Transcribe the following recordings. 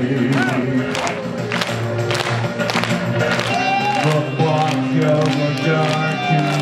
But watch over darkness.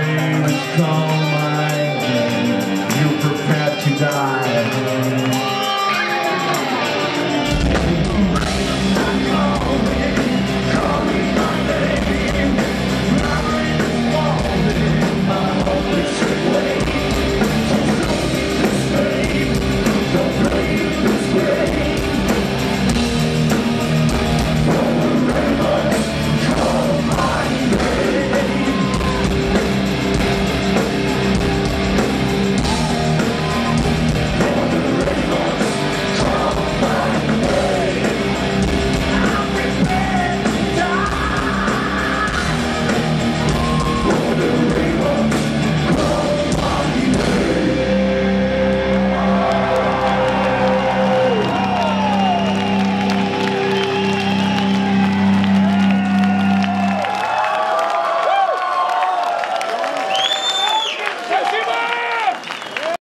name is my name. You prepared to die.